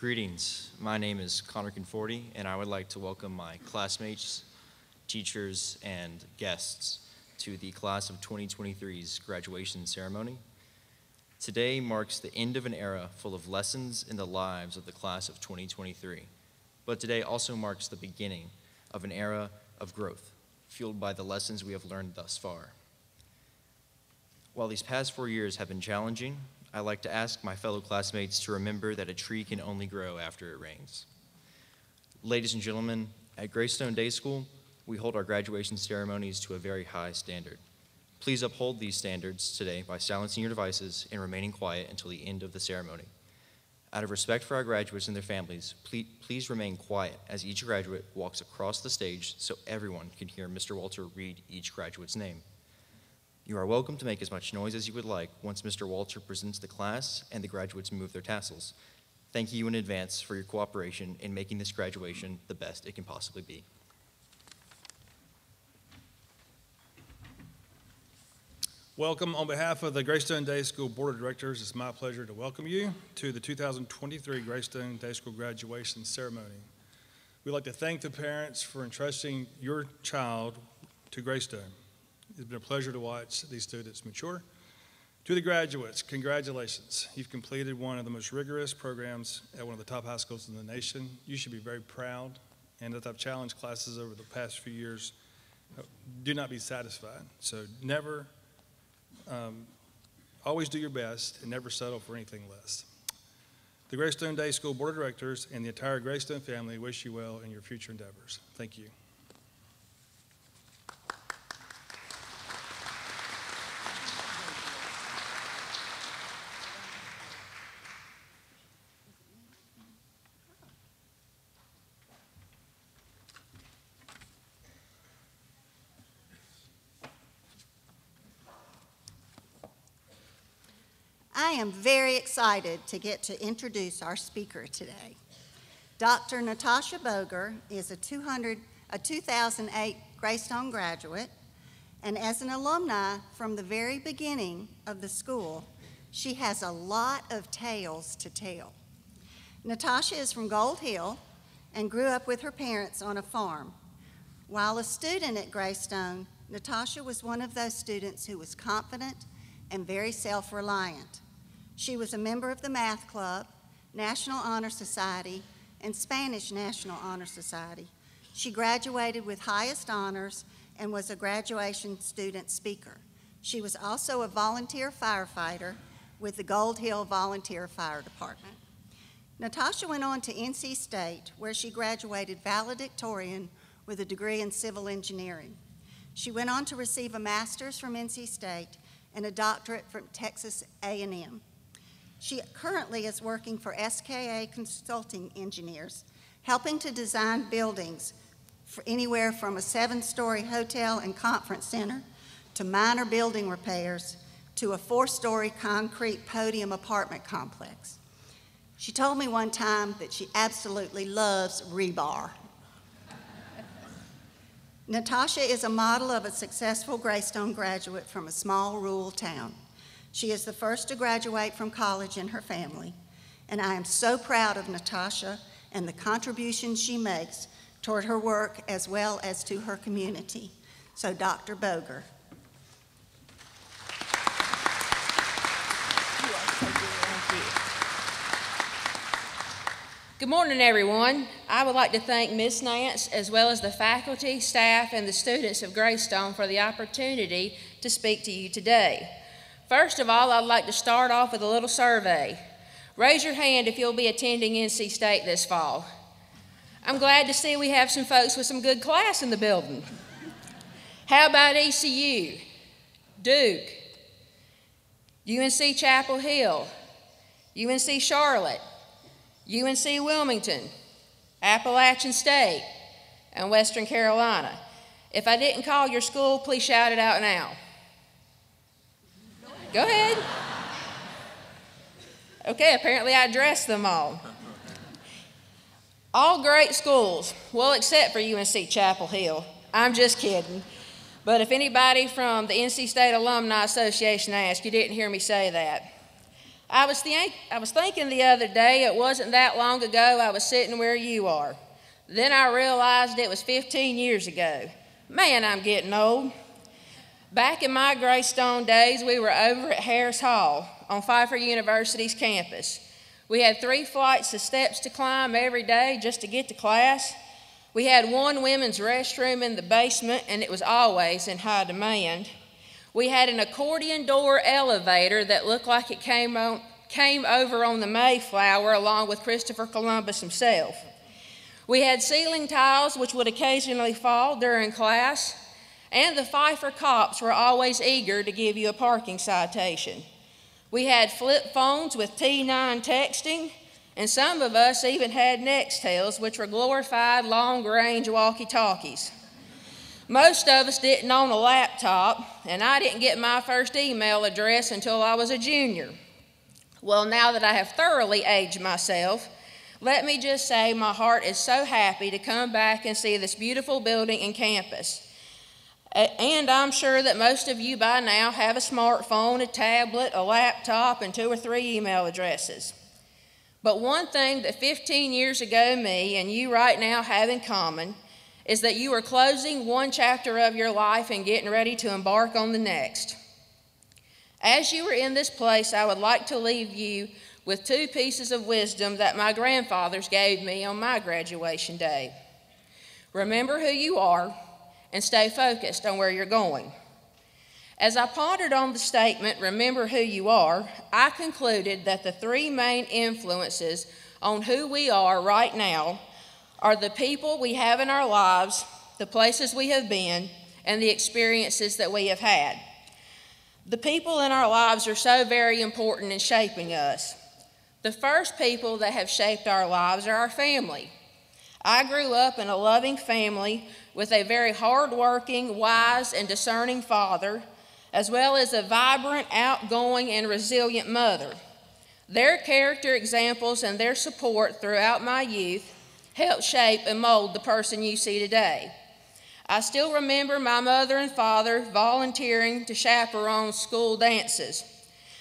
Greetings. My name is Connor Conforti, and I would like to welcome my classmates, teachers, and guests to the class of 2023's graduation ceremony. Today marks the end of an era full of lessons in the lives of the class of 2023, but today also marks the beginning of an era of growth, fueled by the lessons we have learned thus far. While these past four years have been challenging, I like to ask my fellow classmates to remember that a tree can only grow after it rains. Ladies and gentlemen, at Gray Stone Day School, we hold our graduation ceremonies to a very high standard. Please uphold these standards today by silencing your devices and remaining quiet until the end of the ceremony. Out of respect for our graduates and their families, please, please remain quiet as each graduate walks across the stage so everyone can hear Mr. Walter read each graduate's name. You are welcome to make as much noise as you would like once Mr. Walter presents the class and the graduates move their tassels. Thank you in advance for your cooperation in making this graduation the best it can possibly be. Welcome. On behalf of the Gray Stone Day School Board of Directors, it's my pleasure to welcome you to the 2023 Gray Stone Day School graduation ceremony. We'd like to thank the parents for entrusting your child to Gray Stone. It's been a pleasure to watch these students mature. To the graduates, congratulations. You've completed one of the most rigorous programs at one of the top high schools in the nation. You should be very proud. And as I've challenged classes over the past few years, do not be satisfied. So never, um, always do your best and never settle for anything less. The Gray Stone Day School Board of Directors and the entire Gray Stone family wish you well in your future endeavors. Thank you. Am very excited to get to introduce our speaker today. Dr. Natasha Boger is a, 200, a 2008 Gray Stone graduate, and as an alumni from the very beginning of the school, she has a lot of tales to tell. Natasha is from Gold Hill and grew up with her parents on a farm. While a student at Gray Stone, Natasha was one of those students who was confident and very self reliant. She was a member of the Math Club, National Honor Society, and Spanish National Honor Society. She graduated with highest honors and was a graduation student speaker. She was also a volunteer firefighter with the Gold Hill Volunteer Fire Department. Natasha went on to NC State, where she graduated valedictorian with a degree in civil engineering. She went on to receive a master's from NC State and a doctorate from Texas A&M. She currently is working for SKA Consulting Engineers, helping to design buildings for anywhere from a seven-story hotel and conference center to minor building repairs to a four-story concrete podium apartment complex. She told me one time that she absolutely loves rebar. Natasha is a model of a successful Gray Stone graduate from a small rural town. She is the first to graduate from college in her family, and I am so proud of Natasha and the contributions she makes toward her work as well as to her community. So, Dr. Boger. Good morning, everyone. I would like to thank Ms. Nance as well as the faculty, staff, and the students of Gray Stone for the opportunity to speak to you today. First of all, I'd like to start off with a little survey. Raise your hand if you'll be attending NC State this fall. I'm glad to see we have some folks with some good class in the building. How about ECU, Duke, UNC Chapel Hill, UNC Charlotte, UNC Wilmington, Appalachian State, and Western Carolina. If I didn't call your school, please shout it out now. Go ahead. Okay, apparently I addressed them all. All great schools, well, except for UNC Chapel Hill. I'm just kidding. But if anybody from the NC State Alumni Association asked, you didn't hear me say that. I was, think, I was thinking the other day, it wasn't that long ago I was sitting where you are. Then I realized it was 15 years ago. Man, I'm getting old. Back in my Gray Stone days, we were over at Harris Hall on Pfeiffer University's campus. We had three flights of steps to climb every day just to get to class. We had one women's restroom in the basement, and it was always in high demand. We had an accordion door elevator that looked like it came, on, came over on the Mayflower along with Christopher Columbus himself. We had ceiling tiles which would occasionally fall during class, and the Pfeiffer cops were always eager to give you a parking citation. We had flip phones with T9 texting, and some of us even had Nextels, which were glorified long range walkie talkies. Most of us didn't own a laptop, and I didn't get my first email address until I was a junior. Well, now that I have thoroughly aged myself, let me just say my heart is so happy to come back and see this beautiful building and campus. And I'm sure that most of you by now have a smartphone, a tablet, a laptop, and two or three email addresses. But one thing that 15 years ago me and you right now have in common is that you are closing one chapter of your life and getting ready to embark on the next. As you are in this place, I would like to leave you with two pieces of wisdom that my grandfathers gave me on my graduation day. Remember who you are and stay focused on where you're going. As I pondered on the statement, remember who you are, I concluded that the three main influences on who we are right now are the people we have in our lives, the places we have been, and the experiences that we have had. The people in our lives are so very important in shaping us. The first people that have shaped our lives are our family. I grew up in a loving family with a very hardworking, wise, and discerning father, as well as a vibrant, outgoing, and resilient mother. Their character examples and their support throughout my youth helped shape and mold the person you see today. I still remember my mother and father volunteering to chaperone school dances.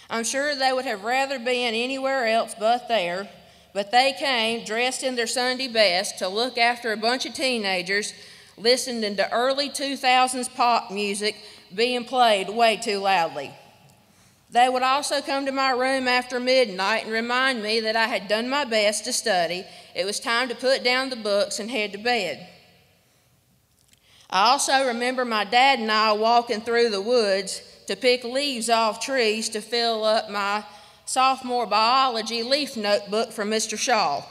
I'm sure they would have rather been anywhere else but there, but they came dressed in their Sunday best to look after a bunch of teenagers listening to early 2000s pop music being played way too loudly. They would also come to my room after midnight and remind me that I had done my best to study. It was time to put down the books and head to bed. I also remember my dad and I walking through the woods to pick leaves off trees to fill up my sophomore biology leaf notebook from Mr. Shaw.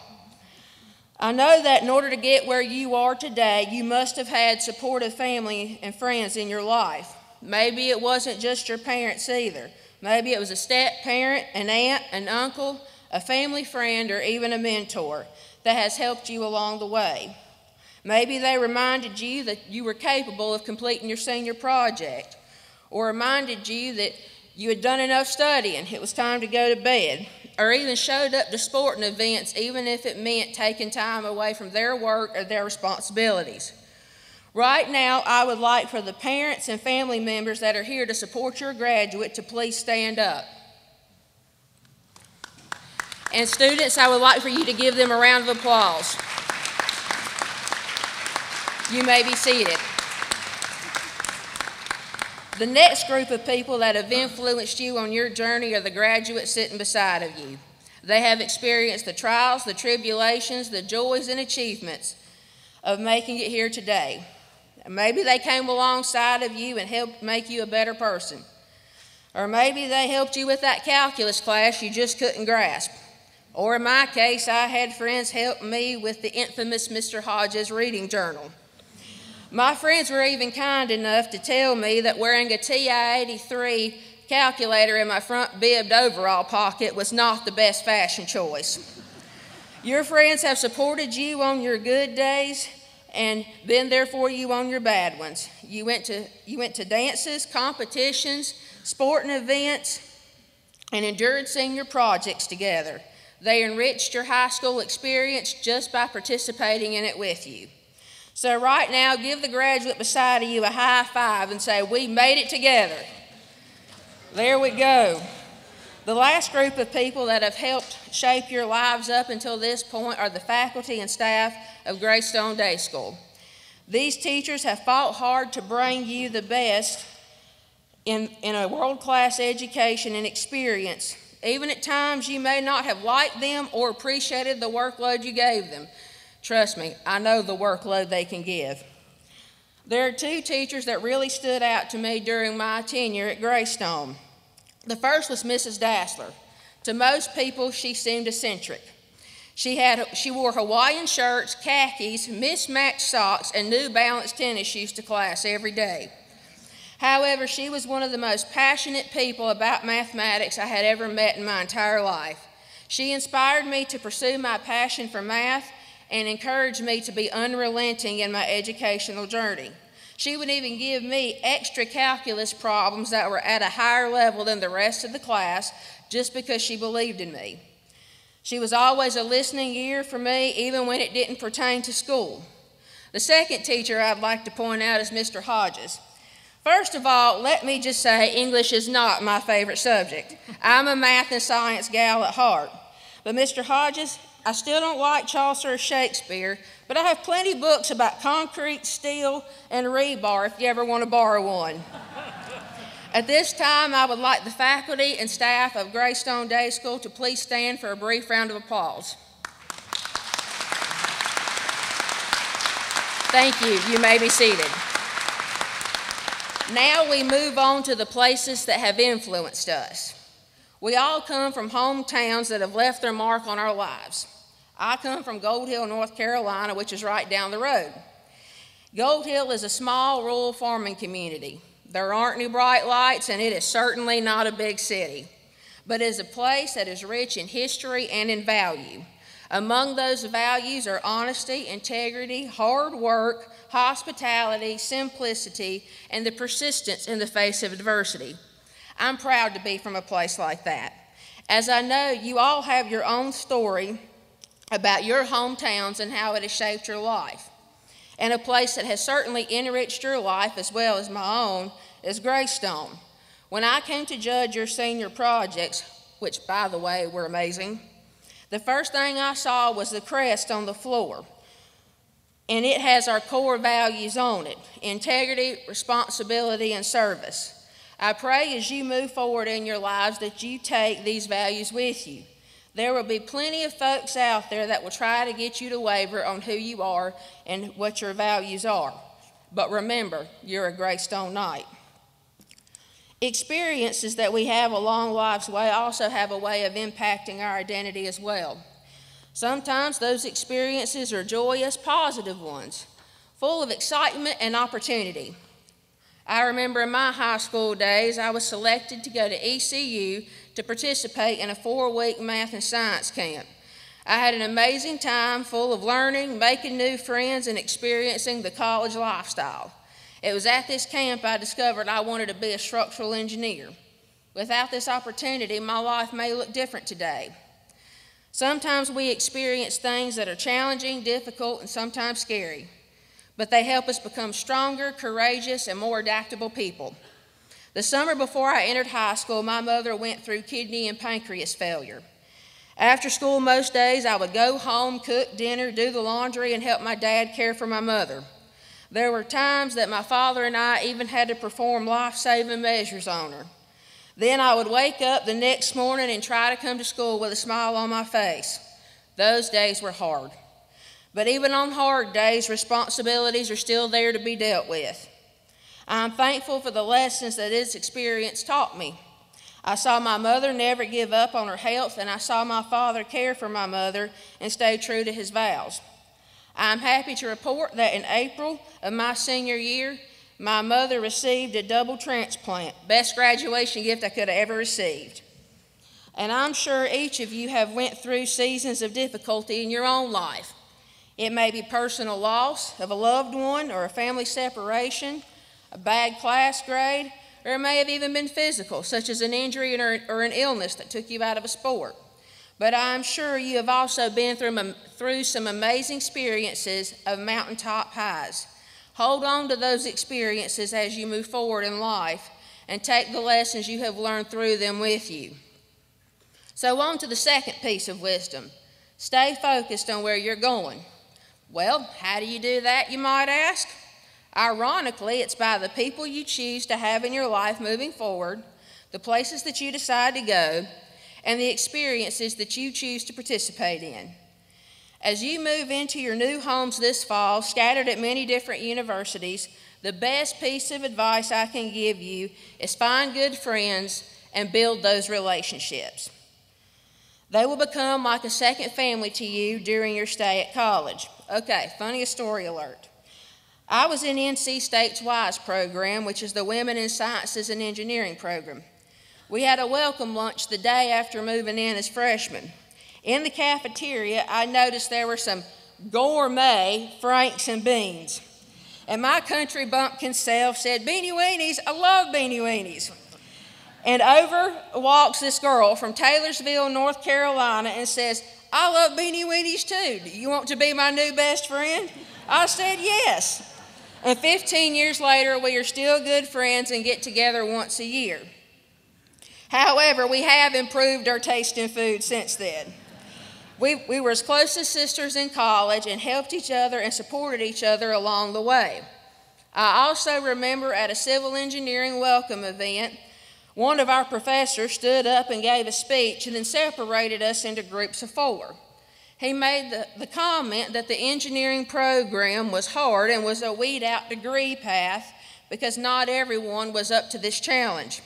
I know that in order to get where you are today, you must have had supportive family and friends in your life. Maybe it wasn't just your parents either. Maybe it was a step parent, an aunt, an uncle, a family friend, or even a mentor that has helped you along the way. Maybe they reminded you that you were capable of completing your senior project, or reminded you that you had done enough studying, it was time to go to bed, or even showed up to sporting events, even if it meant taking time away from their work or their responsibilities. Right now, I would like for the parents and family members that are here to support your graduate to please stand up. And students, I would like for you to give them a round of applause. You may be seated. The next group of people that have influenced you on your journey are the graduates sitting beside of you. They have experienced the trials, the tribulations, the joys, and achievements of making it here today. Maybe they came alongside of you and helped make you a better person. Or maybe they helped you with that calculus class you just couldn't grasp. Or in my case, I had friends help me with the infamous Mr. Hodges reading journal. My friends were even kind enough to tell me that wearing a TI 83 calculator in my front bibbed overall pocket was not the best fashion choice. Your friends have supported you on your good days and been there for you on your bad ones. You went to, you went to dances, competitions, sporting events, and endured senior projects together. They enriched your high school experience just by participating in it with you. So, right now, give the graduate beside you a high five and say, We made it together. There we go. The last group of people that have helped shape your lives up until this point are the faculty and staff of Gray Stone Day School. These teachers have fought hard to bring you the best in, in a world class education and experience. Even at times you may not have liked them or appreciated the workload you gave them. Trust me, I know the workload they can give. There are two teachers that really stood out to me during my tenure at Gray Stone. The first was Mrs. Dassler. To most people, she seemed eccentric. She, had, she wore Hawaiian shirts, khakis, mismatched socks, and New Balance tennis shoes to class every day. However, she was one of the most passionate people about mathematics I had ever met in my entire life. She inspired me to pursue my passion for math and encouraged me to be unrelenting in my educational journey. She would even give me extra calculus problems that were at a higher level than the rest of the class just because she believed in me. She was always a listening ear for me, even when it didn't pertain to school. The second teacher I'd like to point out is Mr. Hodges. First of all, let me just say English is not my favorite subject. I'm a math and science gal at heart. But Mr. Hodges, I still don't like Chaucer or Shakespeare, but I have plenty of books about concrete, steel, and rebar if you ever want to borrow one. At this time, I would like the faculty and staff of Gray Stone Day School to please stand for a brief round of applause. Thank you. You may be seated. Now we move on to the places that have influenced us. We all come from hometowns that have left their mark on our lives. I come from Gold Hill, North Carolina, which is right down the road. Gold Hill is a small rural farming community. There aren't any bright lights, and it is certainly not a big city, but it is a place that is rich in history and in value. Among those values are honesty, integrity, hard work, hospitality, simplicity, and the persistence in the face of adversity. I'm proud to be from a place like that. As I know you all have your own story about your hometowns and how it has shaped your life. And a place that has certainly enriched your life as well as my own is Gray Stone. When I came to judge your senior projects, which by the way were amazing, the first thing I saw was the crest on the floor. And it has our core values on it integrity, responsibility, and service. I pray as you move forward in your lives that you take these values with you. There will be plenty of folks out there that will try to get you to waver on who you are and what your values are. But remember, you're a Gray Stone Knight. Experiences that we have along life's way also have a way of impacting our identity as well. Sometimes those experiences are joyous, positive ones, full of excitement and opportunity. I remember in my high school days, I was selected to go to ECU to participate in a four week math and science camp. I had an amazing time full of learning, making new friends, and experiencing the college lifestyle. It was at this camp I discovered I wanted to be a structural engineer. Without this opportunity, my life may look different today. Sometimes we experience things that are challenging, difficult, and sometimes scary but they help us become stronger, courageous, and more adaptable people. The summer before I entered high school, my mother went through kidney and pancreas failure. After school, most days, I would go home, cook dinner, do the laundry, and help my dad care for my mother. There were times that my father and I even had to perform life saving measures on her. Then I would wake up the next morning and try to come to school with a smile on my face. Those days were hard. But even on hard days, responsibilities are still there to be dealt with. I'm thankful for the lessons that this experience taught me. I saw my mother never give up on her health, and I saw my father care for my mother and stay true to his vows. I'm happy to report that in April of my senior year, my mother received a double transplant, best graduation gift I could have ever received. And I'm sure each of you have went through seasons of difficulty in your own life. It may be personal loss of a loved one or a family separation, a bad class grade, or it may have even been physical, such as an injury or, an illness that took you out of a sport. But I'm sure you have also been through, through some amazing experiences of mountaintop highs. Hold on to those experiences as you move forward in life and take the lessons you have learned through them with you. So, on to the second piece of wisdom stay focused on where you're going. Well, how do you do that, you might ask? Ironically, it's by the people you choose to have in your life moving forward, the places that you decide to go, and the experiences that you choose to participate in. As you move into your new homes this fall, scattered at many different universities, the best piece of advice I can give you is find good friends and build those relationships. They will become like a second family to you during your stay at college. Okay, funniest story alert. I was in NC State's WISE program, which is the Women in Sciences and Engineering program. We had a welcome lunch the day after moving in as freshmen. In the cafeteria, I noticed there were some gourmet franks and beans. And my country bumpkin self said, Beanie Weenies, I love Beanie Weenies. And over walks this girl from Taylorsville, North Carolina, and says, I love Beanie Weenies too. Do you want to be my new best friend? I said, Yes. And 15 years later, we are still good friends and get together once a year. However, we have improved our taste in food since then. We, we were as close as sisters in college and helped each other and supported each other along the way. I also remember at a civil engineering welcome event, one of our professors stood up and gave a speech and then separated us into groups of four. He made the, the comment that the engineering program was hard and was a weed out degree path because not everyone was up to this challenge.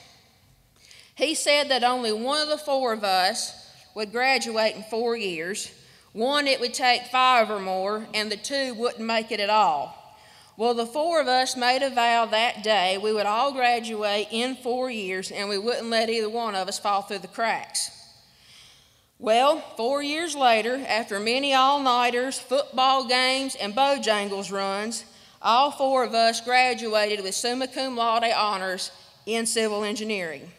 He said that only one of the four of us would graduate in four years, one it would take five or more, and the two wouldn't make it at all. Well, the four of us made a vow that day we would all graduate in four years and we wouldn't let either one of us fall through the cracks. Well, four years later, after many all nighters, football games, and Bojangles runs, all four of us graduated with summa cum laude honors in civil engineering.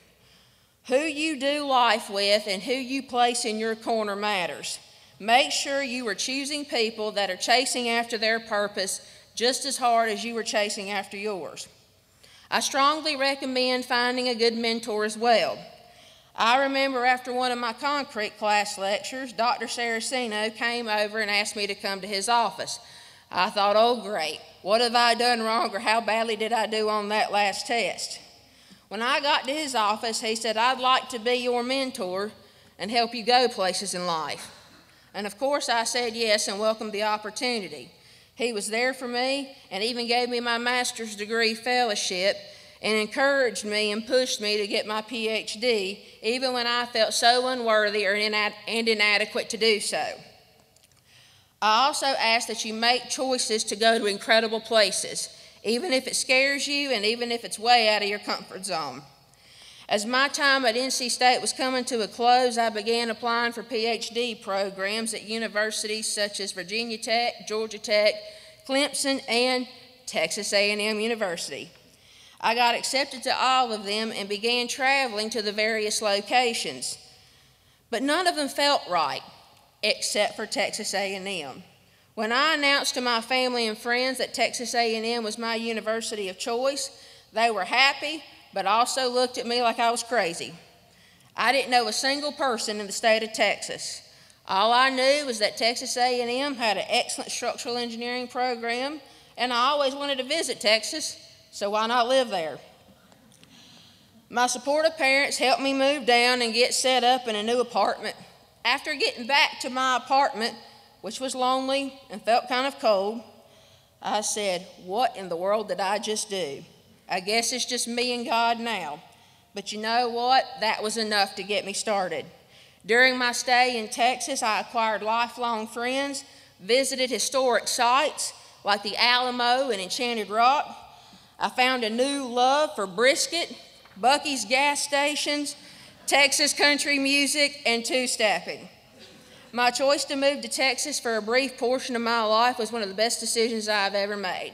Who you do life with and who you place in your corner matters. Make sure you are choosing people that are chasing after their purpose just as hard as you are chasing after yours. I strongly recommend finding a good mentor as well. I remember after one of my concrete class lectures, Dr. Seracino came over and asked me to come to his office. I thought, oh, great, what have I done wrong or how badly did I do on that last test? When I got to his office, he said, I'd like to be your mentor and help you go places in life. And of course, I said yes and welcomed the opportunity. He was there for me and even gave me my master's degree fellowship and encouraged me and pushed me to get my PhD, even when I felt so unworthy or inad- and inadequate to do so. I also ask that you make choices to go to incredible places even if it scares you and even if it's way out of your comfort zone. As my time at NC State was coming to a close, I began applying for PhD programs at universities such as Virginia Tech, Georgia Tech, Clemson, and Texas A&M University. I got accepted to all of them and began traveling to the various locations. But none of them felt right except for Texas A&M. When I announced to my family and friends that Texas A&M was my university of choice, they were happy, but also looked at me like I was crazy. I didn't know a single person in the state of Texas. All I knew was that Texas A&M had an excellent structural engineering program, and I always wanted to visit Texas, so why not live there? My supportive parents helped me move down and get set up in a new apartment. After getting back to my apartment, which was lonely and felt kind of cold, I said, What in the world did I just do? I guess it's just me and God now. But you know what? That was enough to get me started. During my stay in Texas, I acquired lifelong friends, visited historic sites like the Alamo and Enchanted Rock. I found a new love for brisket, Buc-ee's gas stations, Texas country music, and two stepping. My choice to move to Texas for a brief portion of my life was one of the best decisions I've ever made.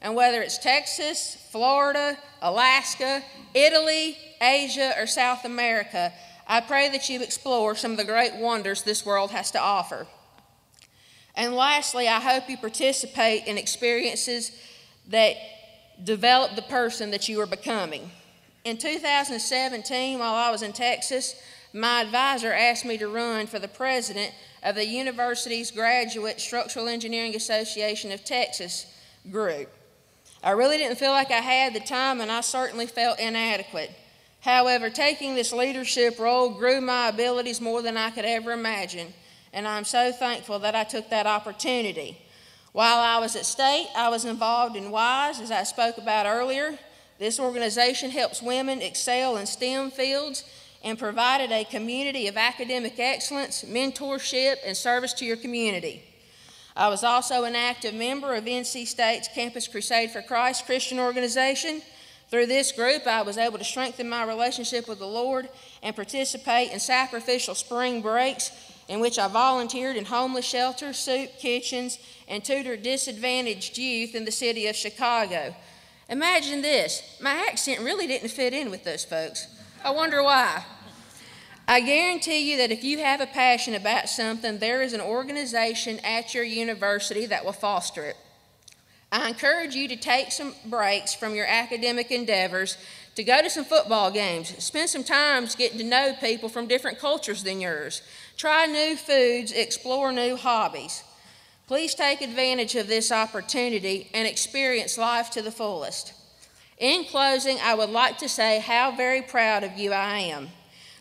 And whether it's Texas, Florida, Alaska, Italy, Asia, or South America, I pray that you explore some of the great wonders this world has to offer. And lastly, I hope you participate in experiences that develop the person that you are becoming. In 2017, while I was in Texas, my advisor asked me to run for the president of the university's Graduate Structural Engineering Association of Texas group. I really didn't feel like I had the time, and I certainly felt inadequate. However, taking this leadership role grew my abilities more than I could ever imagine, and I'm so thankful that I took that opportunity. While I was at state, I was involved in WISE, as I spoke about earlier. This organization helps women excel in STEM fields and provided a community of academic excellence, mentorship, and service to your community. I was also an active member of NC State's Campus Crusade for Christ Christian organization. Through this group, I was able to strengthen my relationship with the Lord and participate in sacrificial spring breaks in which I volunteered in homeless shelters, soup kitchens, and tutored disadvantaged youth in the city of Chicago. Imagine this my accent really didn't fit in with those folks. I wonder why. I guarantee you that if you have a passion about something, there is an organization at your university that will foster it. I encourage you to take some breaks from your academic endeavors to go to some football games, spend some time getting to know people from different cultures than yours, try new foods, explore new hobbies. Please take advantage of this opportunity and experience life to the fullest. In closing, I would like to say how very proud of you I am.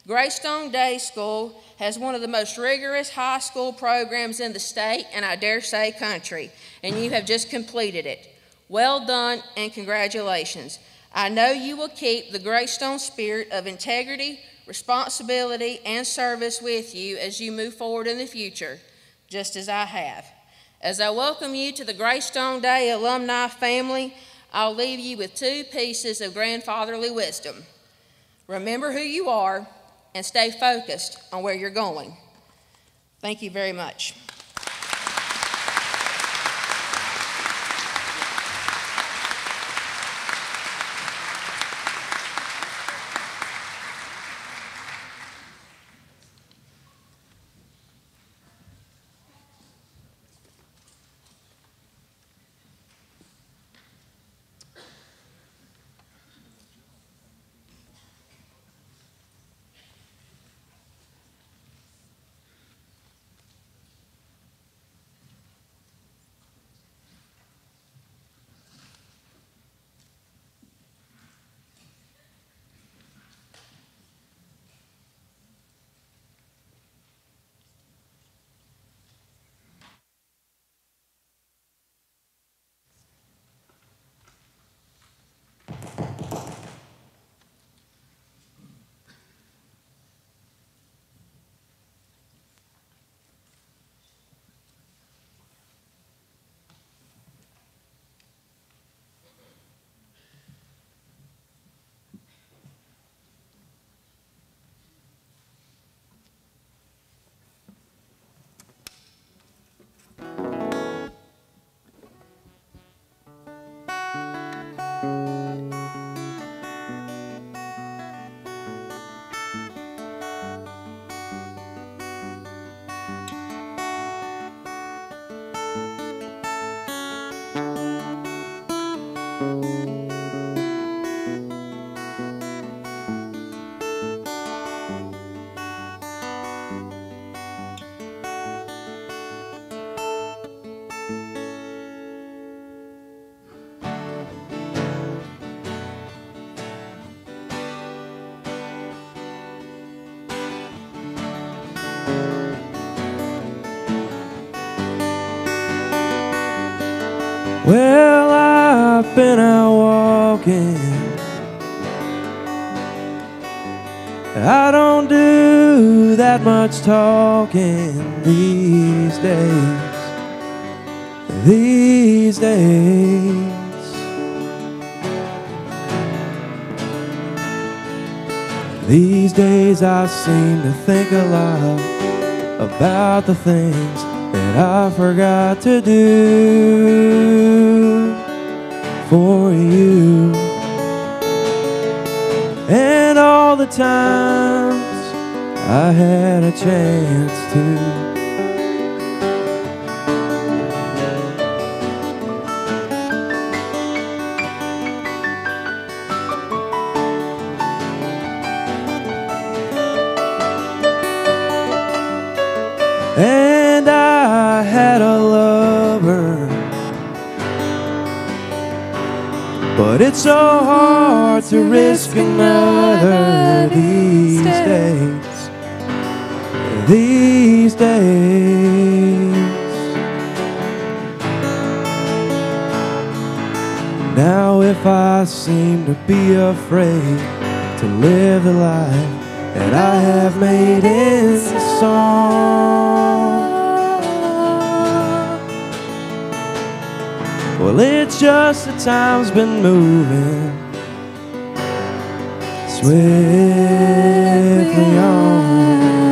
Gray Stone Day School has one of the most rigorous high school programs in the state and I dare say country, and you have just completed it. Well done and congratulations. I know you will keep the Gray Stone spirit of integrity, responsibility, and service with you as you move forward in the future, just as I have. As I welcome you to the Gray Stone Day alumni family, I'll leave you with two pieces of grandfatherly wisdom. Remember who you are and stay focused on where you're going. Thank you very much. Been out walking. I don't do that much talking these days. These days. These days I seem to think a lot about the things that I forgot to do for you. And all the times I had a chance to. and I had a But it's so hard to risk another these days. These days. Now, if I seem to be afraid to live the life that I have made in song. Well, it's just the time's been moving swiftly on.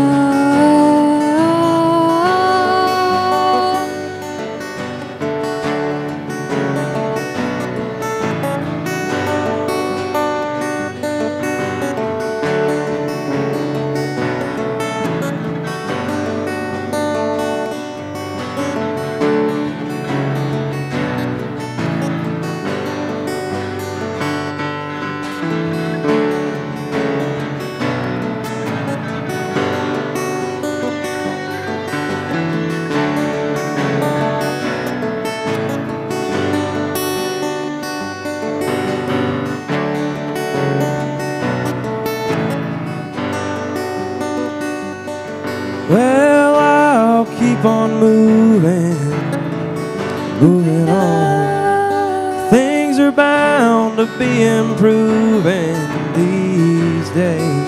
Be improving these days.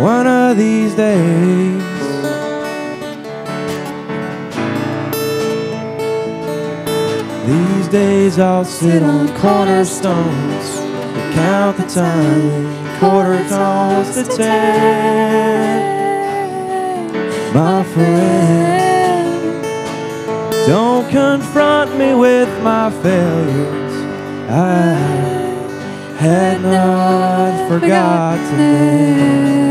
One of these days. These days I'll sit on cornerstones and count the time, quarter tones to ten my friend. Don't confront me with my failures. I had not forgotten them.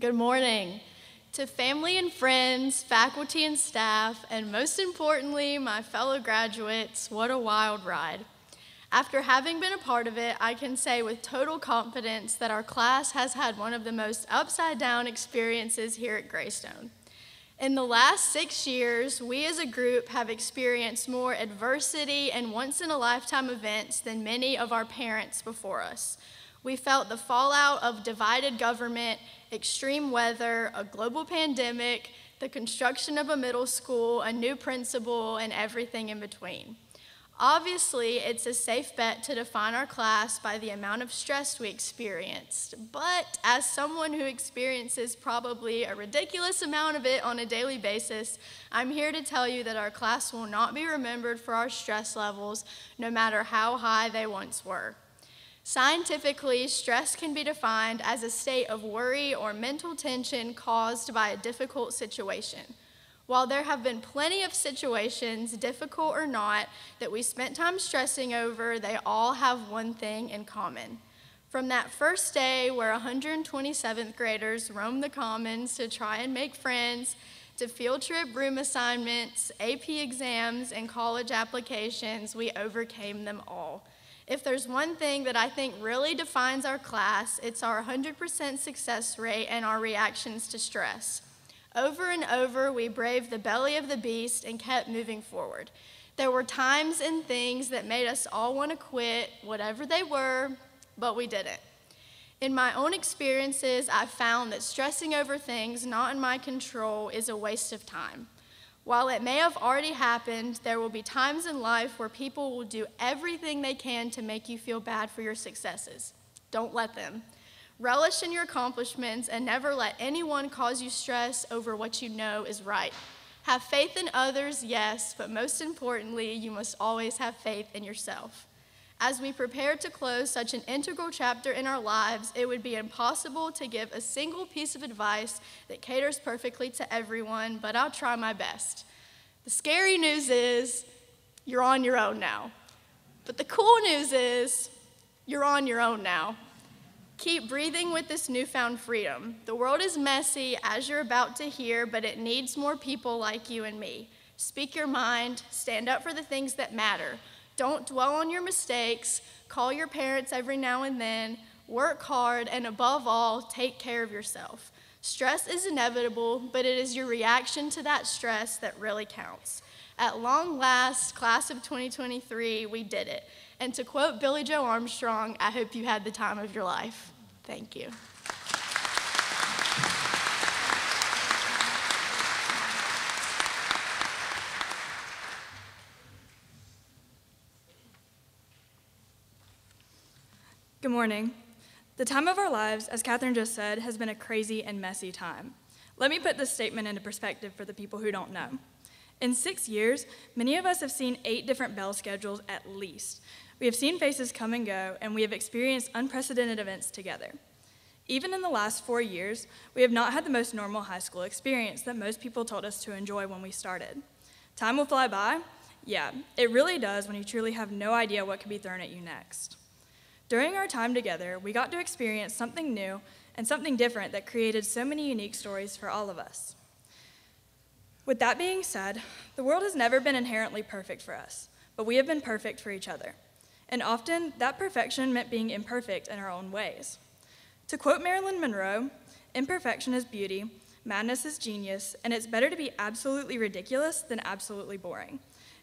Good morning. To family and friends, faculty and staff, and most importantly, my fellow graduates, what a wild ride. After having been a part of it, I can say with total confidence that our class has had one of the most upside down experiences here at Gray Stone. In the last six years, we as a group have experienced more adversity and once in a lifetime events than many of our parents before us. We felt the fallout of divided government, extreme weather, a global pandemic, the construction of a middle school, a new principal, and everything in between. Obviously, it's a safe bet to define our class by the amount of stress we experienced, but as someone who experiences probably a ridiculous amount of it on a daily basis, I'm here to tell you that our class will not be remembered for our stress levels, no matter how high they once were. Scientifically, stress can be defined as a state of worry or mental tension caused by a difficult situation. While there have been plenty of situations, difficult or not, that we spent time stressing over, they all have one thing in common. From that first day where 127th graders roamed the commons to try and make friends, to field trip room assignments, AP exams, and college applications, we overcame them all. If there's one thing that I think really defines our class, it's our 100% success rate and our reactions to stress. Over and over, we braved the belly of the beast and kept moving forward. There were times and things that made us all want to quit, whatever they were, but we didn't. In my own experiences, I've found that stressing over things not in my control is a waste of time. While it may have already happened, there will be times in life where people will do everything they can to make you feel bad for your successes. Don't let them. Relish in your accomplishments and never let anyone cause you stress over what you know is right. Have faith in others, yes, but most importantly, you must always have faith in yourself. As we prepare to close such an integral chapter in our lives, it would be impossible to give a single piece of advice that caters perfectly to everyone, but I'll try my best. The scary news is you're on your own now. But the cool news is you're on your own now. Keep breathing with this newfound freedom. The world is messy, as you're about to hear, but it needs more people like you and me. Speak your mind, stand up for the things that matter. Don't dwell on your mistakes, call your parents every now and then, work hard, and above all, take care of yourself. Stress is inevitable, but it is your reaction to that stress that really counts. At long last, class of 2023, we did it. And to quote Billie Joe Armstrong, I hope you had the time of your life. Thank you. Good morning. The time of our lives, as Catherine just said, has been a crazy and messy time. Let me put this statement into perspective for the people who don't know. In six years, many of us have seen eight different bell schedules at least. We have seen faces come and go, and we have experienced unprecedented events together. Even in the last four years, we have not had the most normal high school experience that most people told us to enjoy when we started. Time will fly by? Yeah, it really does when you truly have no idea what could be thrown at you next. During our time together, we got to experience something new and something different that created so many unique stories for all of us. With that being said, the world has never been inherently perfect for us, but we have been perfect for each other. And often, that perfection meant being imperfect in our own ways. To quote Marilyn Monroe, imperfection is beauty, madness is genius, and it's better to be absolutely ridiculous than absolutely boring.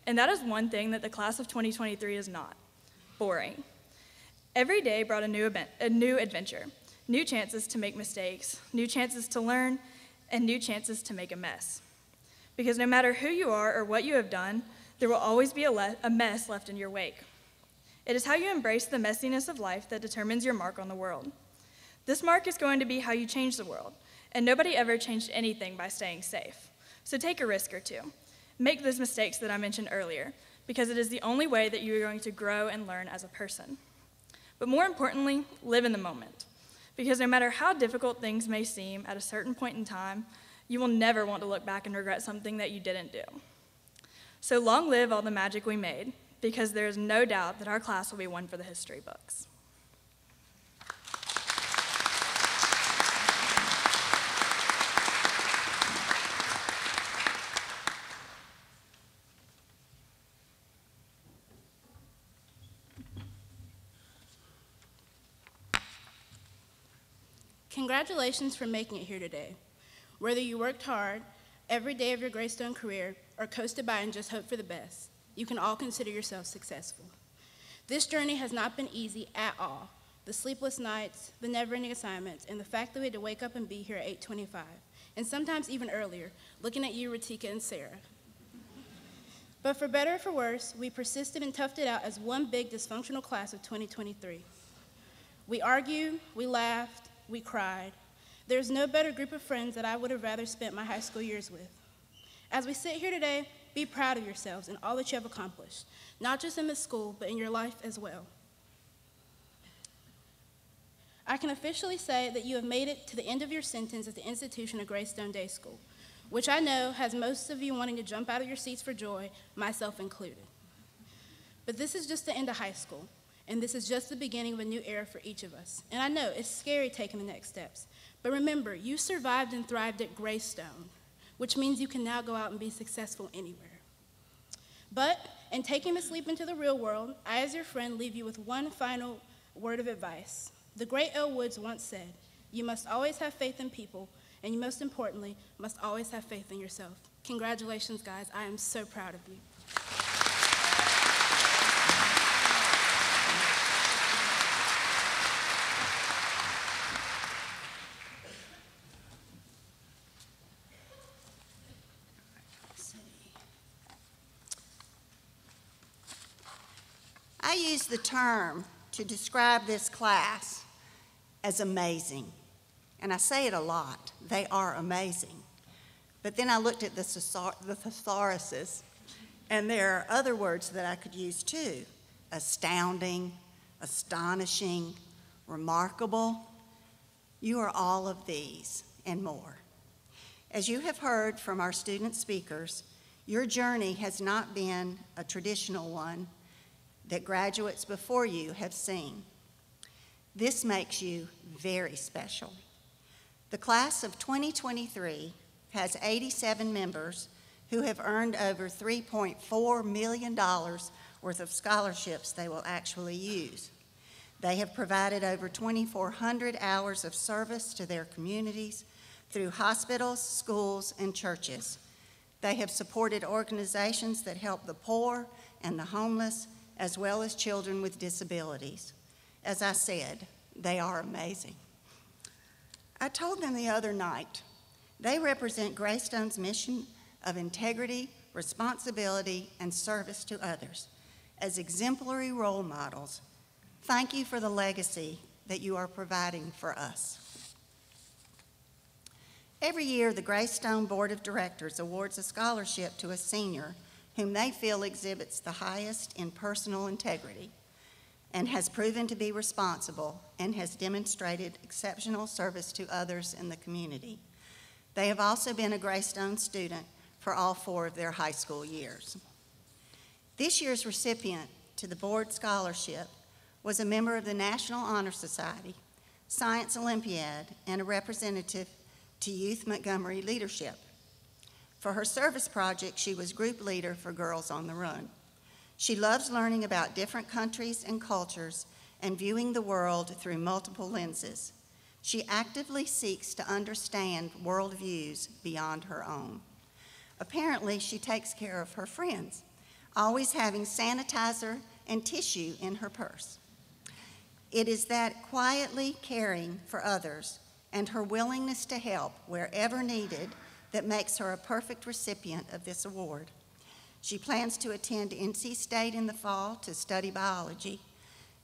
And that is one thing that the class of 2023 is not boring. Every day brought a new, event, a new adventure, new chances to make mistakes, new chances to learn, and new chances to make a mess. Because no matter who you are or what you have done, there will always be a, le- a mess left in your wake. It is how you embrace the messiness of life that determines your mark on the world. This mark is going to be how you change the world, and nobody ever changed anything by staying safe. So take a risk or two. Make those mistakes that I mentioned earlier, because it is the only way that you are going to grow and learn as a person. But more importantly, live in the moment. Because no matter how difficult things may seem at a certain point in time, you will never want to look back and regret something that you didn't do. So long live all the magic we made, because there is no doubt that our class will be one for the history books. Congratulations for making it here today. Whether you worked hard every day of your Gray Stone career or coasted by and just hoped for the best, you can all consider yourself successful. This journey has not been easy at all. The sleepless nights, the never-ending assignments, and the fact that we had to wake up and be here at 8:25, and sometimes even earlier, looking at you, Ratika and Sarah. But for better or for worse, we persisted and toughed it out as one big dysfunctional class of 2023. We argued, we laughed, we cried. There's no better group of friends that I would have rather spent my high school years with. As we sit here today, be proud of yourselves and all that you have accomplished, not just in this school, but in your life as well. I can officially say that you have made it to the end of your sentence at the institution of Gray Stone Day School, which I know has most of you wanting to jump out of your seats for joy, myself included. But this is just the end of high school, and this is just the beginning of a new era for each of us. And I know it's scary taking the next steps, but remember, you survived and thrived at Gray Stone, which means you can now go out and be successful anywhere. But in taking this leap into the real world, I, as your friend, leave you with one final word of advice. The great Elle Woods once said, You must always have faith in people, and you most importantly, must always have faith in yourself. Congratulations, guys. I am so proud of you. I use the term to describe this class as amazing. And I say it a lot. They are amazing. But then I looked at the, the thesauruses, and there are other words that I could use too astounding, astonishing, remarkable. You are all of these and more. As you have heard from our student speakers, your journey has not been a traditional one that graduates before you have seen. This makes you very special. The class of 2023 has 87 members who have earned over $3.4 million worth of scholarships they will actually use. They have provided over 2,400 hours of service to their communities through hospitals, schools, and churches. They have supported organizations that help the poor and the homeless, as well as children with disabilities. As I said, they are amazing. I told them the other night, they represent Gray Stone's mission of integrity, responsibility, and service to others. As exemplary role models, thank you for the legacy that you are providing for us. Every year, the Gray Stone Board of Directors awards a scholarship to a senior whom they feel exhibits the highest in personal integrity and has proven to be responsible and has demonstrated exceptional service to others in the community. They have also been a Gray Stone student for all four of their high school years. This year's recipient to the board scholarship was a member of the National Honor Society, Science Olympiad, and a representative to Youth Montgomery Leadership. For her service project, she was group leader for Girls on the Run. She loves learning about different countries and cultures and viewing the world through multiple lenses. She actively seeks to understand worldviews beyond her own. Apparently, she takes care of her friends, always having sanitizer and tissue in her purse. It is that quietly caring for others and her willingness to help wherever needed that makes her a perfect recipient of this award. She plans to attend NC State in the fall to study biology.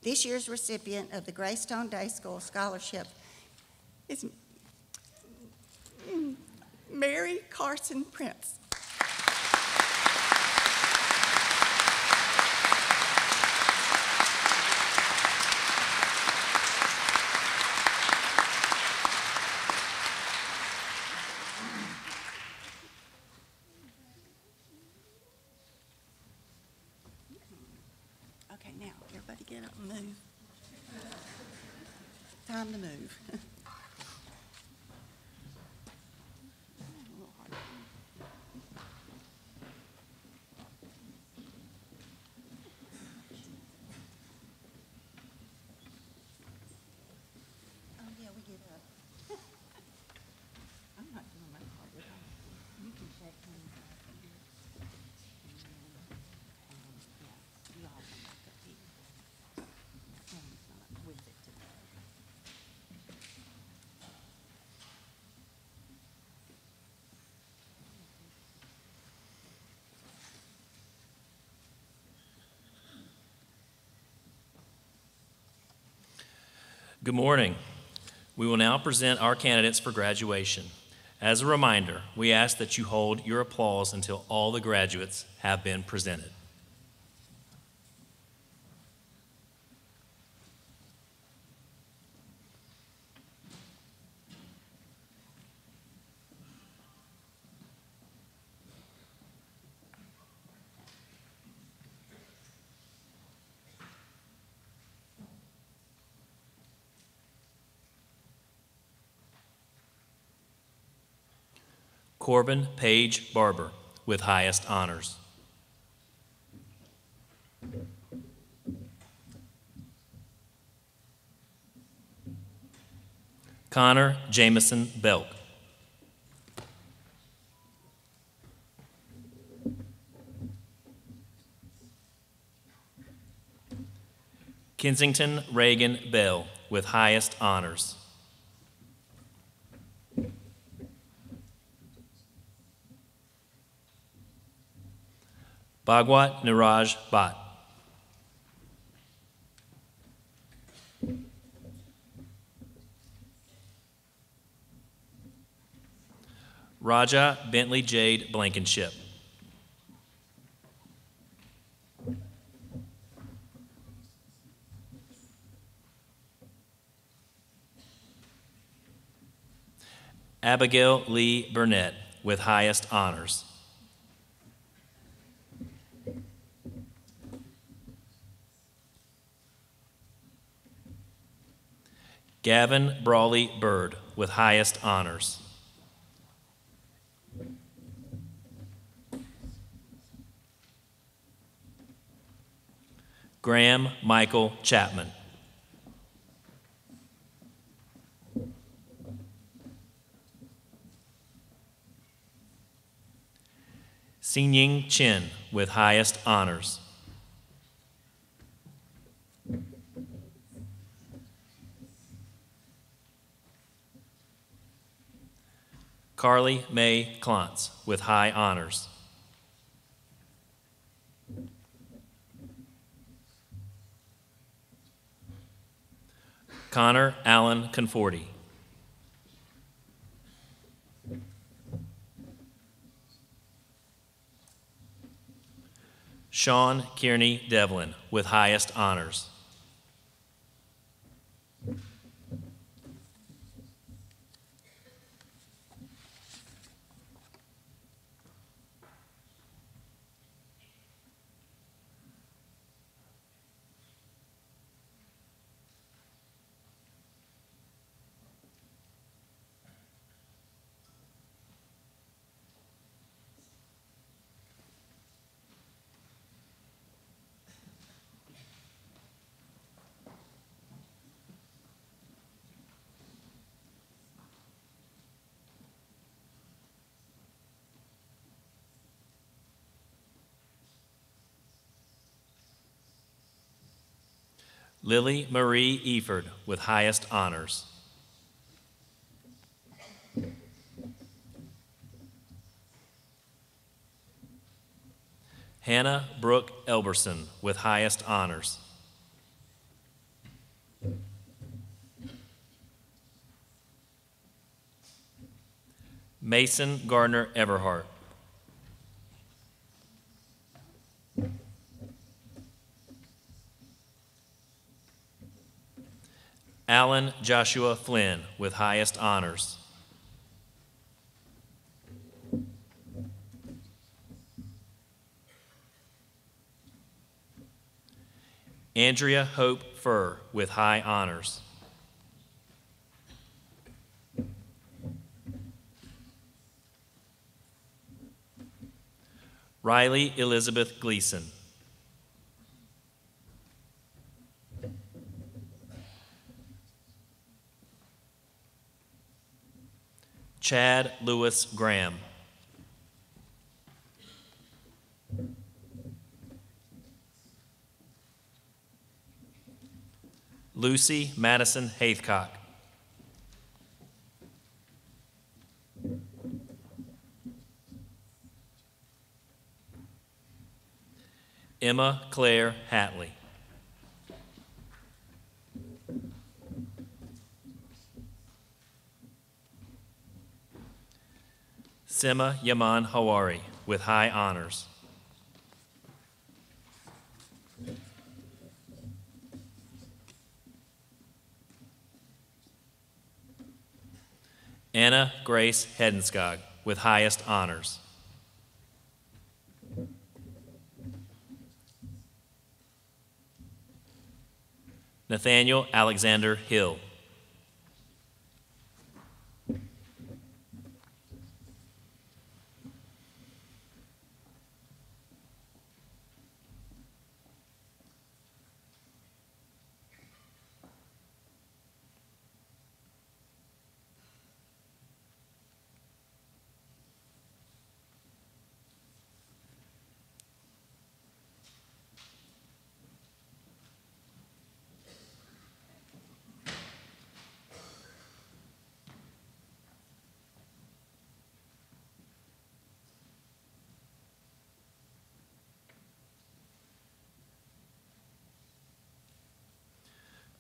This year's recipient of the Gray Stone Day School Scholarship is Mary Carson Prince. Okay, now, everybody get up and move. Time to move. Oh, yeah, we get up. Good morning. We will now present our candidates for graduation. As a reminder, we ask that you hold your applause until all the graduates have been presented. Corbin Page Barber with highest honors. Connor Jameson Belk. Kensington Reagan Bell with highest honors. Bhagwat Niraj Bhatt. Raja Bentley Jade Blankenship. Abigail Lee Burnett with highest honors. Gavin Brawley Bird with highest honors. Graham Michael Chapman. Xingying Chen with highest honors. Carly May Klontz with high honors. Connor Allen Conforti. Sean Kearney Devlin with highest honors. Lily Marie Eford with highest honors. Hannah Brooke Elberson with highest honors. Mason Gardner Everhart. Alan Joshua Flynn with highest honors. Andrea Hope Furr with high honors. Riley Elizabeth Gleason. Chad Lewis Graham. Lucy Madison Haithcock. Emma Claire Hatley. Sima Yaman Hawari with high honors. Anna Grace Hedenskog with highest honors. Nathaniel Alexander Hill.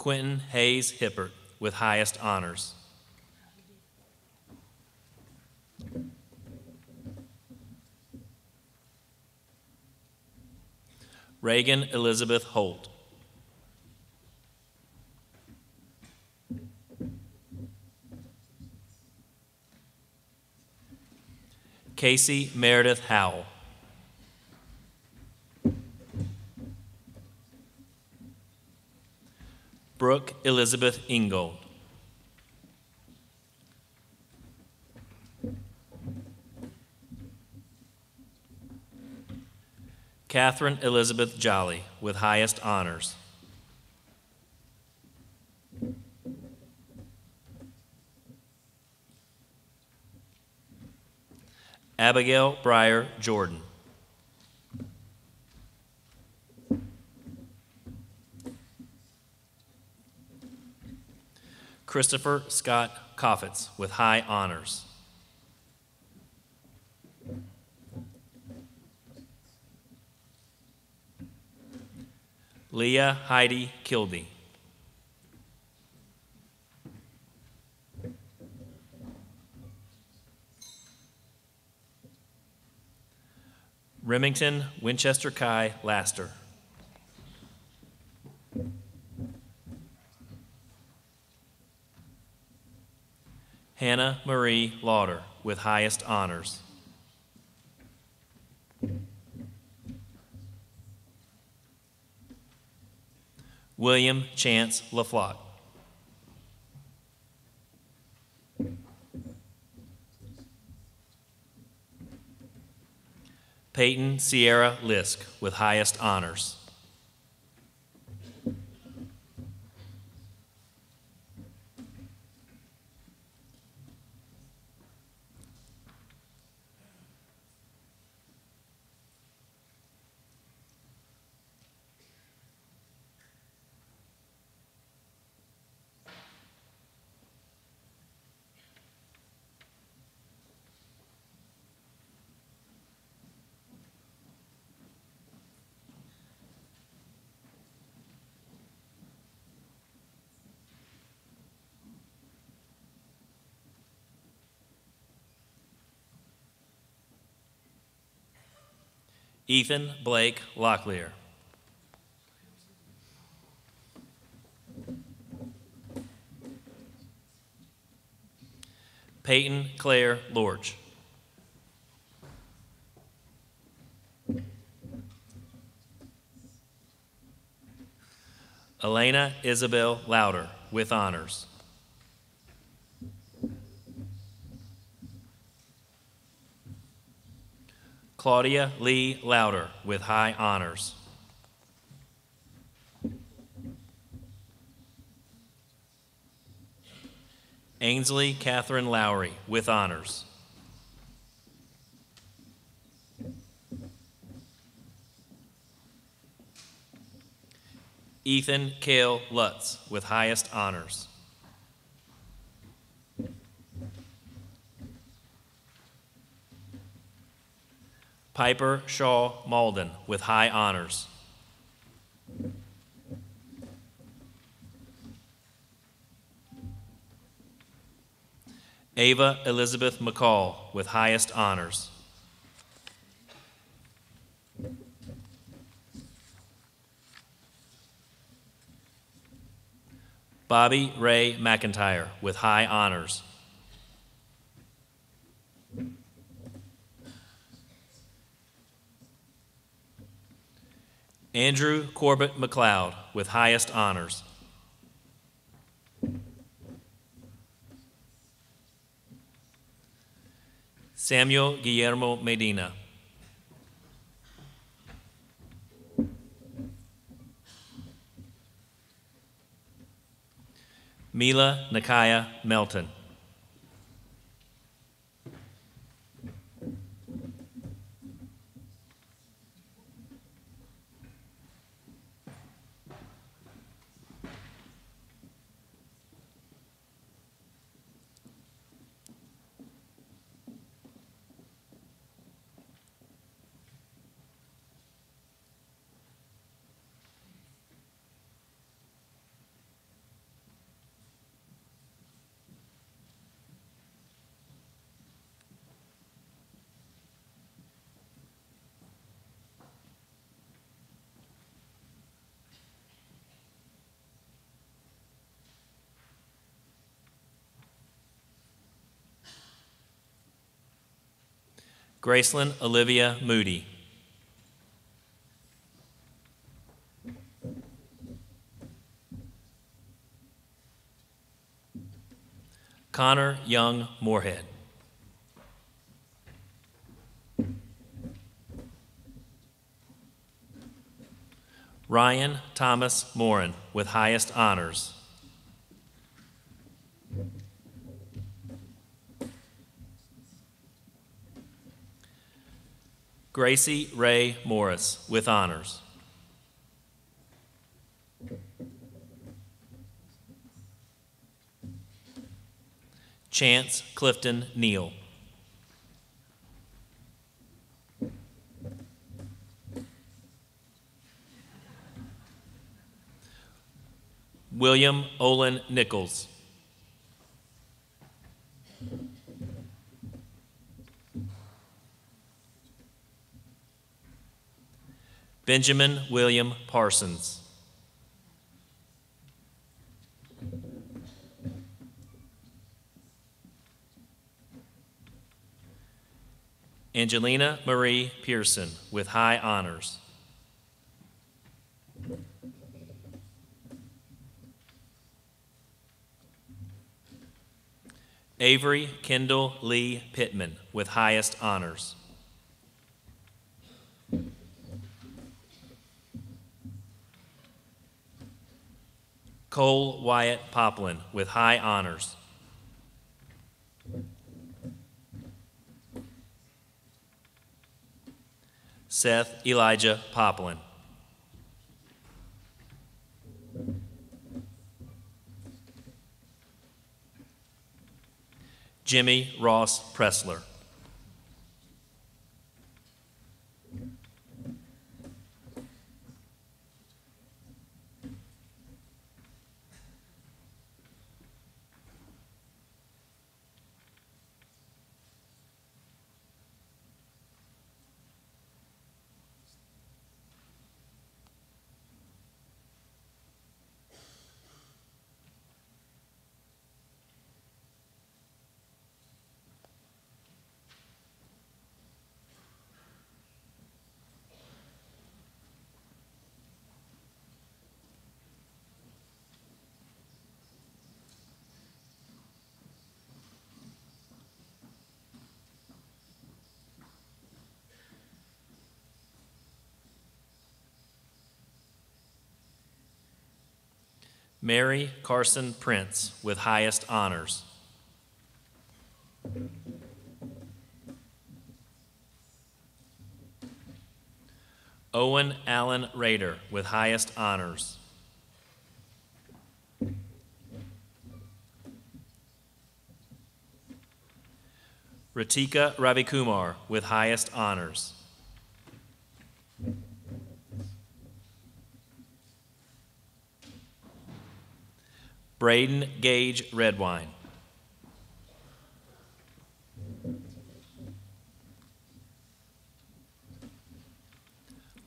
Quentin Hayes Hippert with highest honors. Reagan Elizabeth Holt. Casey Meredith Howell. Brooke Elizabeth Ingold. Catherine Elizabeth Jolly with highest honors. Abigail Breyer Jordan. Christopher Scott Coffitz with high honors. Leah Heidi Kilby. Remington Winchester Kai Laster. Hannah Marie Lauder with highest honors. William Chance LaFlotte. Peyton Sierra Lisk with highest honors. Ethan Blake Locklear. Peyton Claire Lorch. Elena Isabel Louder with honors. Claudia Lee Louder with high honors. Ainsley Catherine Lowry with honors. Ethan Kale Lutz with highest honors. Piper Shaw Malden with high honors. Ava Elizabeth McCall with highest honors. Bobby Ray McIntyre with high honors. Andrew Corbett McLeod with highest honors. Samuel Guillermo Medina. Mila Nakaya Melton. Gracelyn Olivia Moody. Connor Young Moorhead. Ryan Thomas Morin with highest honors. Gracie Ray Morris with honors. Chance Clifton Neal. William Olin Nichols. Benjamin William Parsons. Angelina Marie Pearson with high honors. Avery Kendall Lee Pittman with highest honors. Cole Wyatt Poplin with high honors. Seth Elijah Poplin. Jimmy Ross Pressler. Mary Carson Prince with highest honors. Owen Allen Rader with highest honors. Ratika Ravikumar with highest honors. Braden Gage Redwine.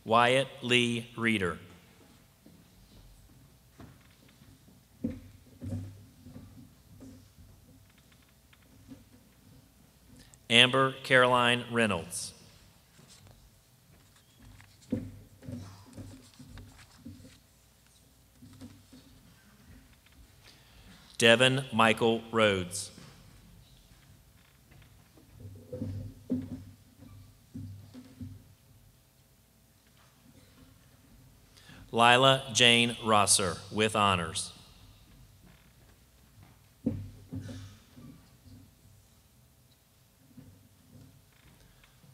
Wyatt Lee Reeder. Amber Caroline Reynolds. Devin Michael Rhodes. Lila Jane Rosser with honors.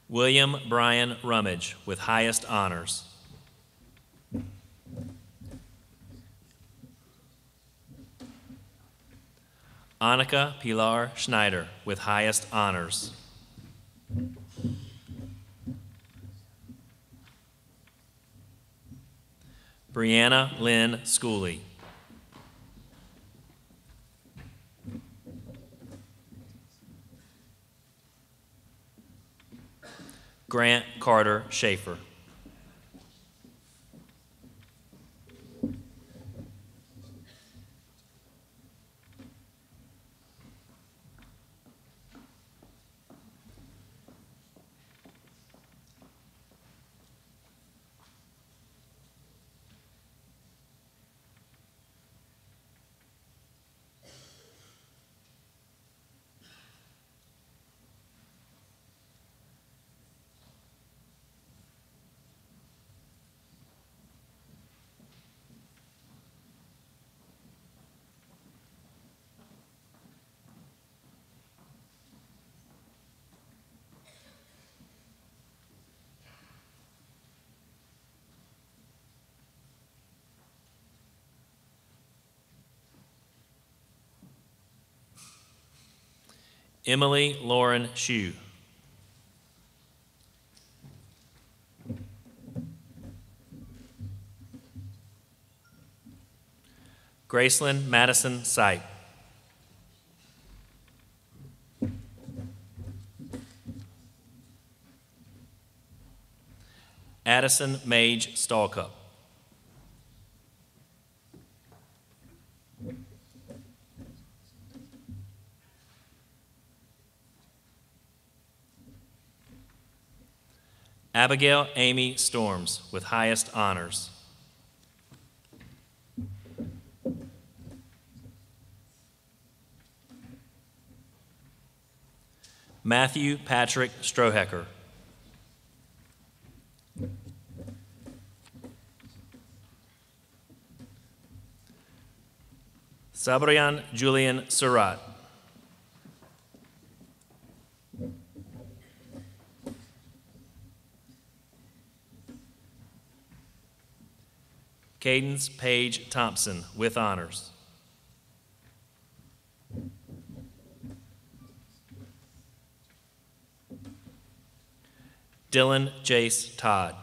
William Brian Rummage with highest honors. Annika Pilar Schneider with highest honors. Brianna Lynn Schooley. Grant Carter Schaefer. Emily Lauren Shue. Graceland Madison Sight. Addison Mage Stallcup. Abigail Amy Storms with highest honors. Matthew Patrick Strohecker. Sabrian Julian Surratt. Cadence Page Thompson with honors. Dylan Jace Todd.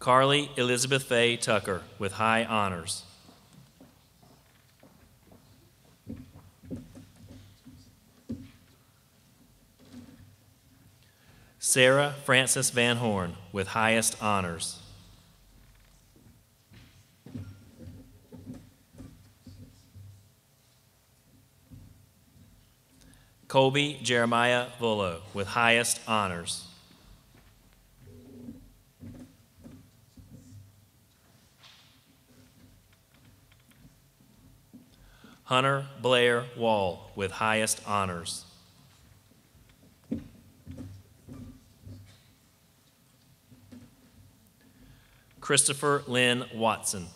Carly Elizabeth Faye Tucker with high honors. Sarah Frances Van Horn with highest honors. Colby Jeremiah Volo with highest honors. Hunter Blair Wall with highest honors. Christopher Lynn Watson.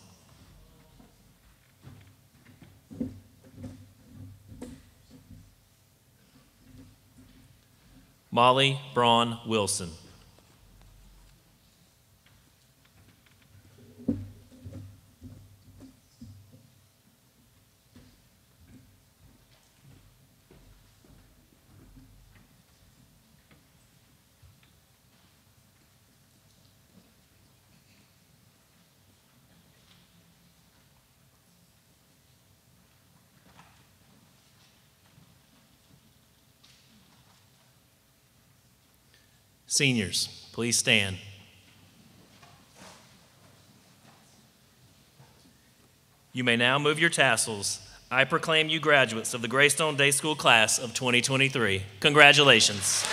Molly Braun Wilson. Seniors, please stand. You may now move your tassels. I proclaim you graduates of the Gray Stone Day School class of 2023. Congratulations.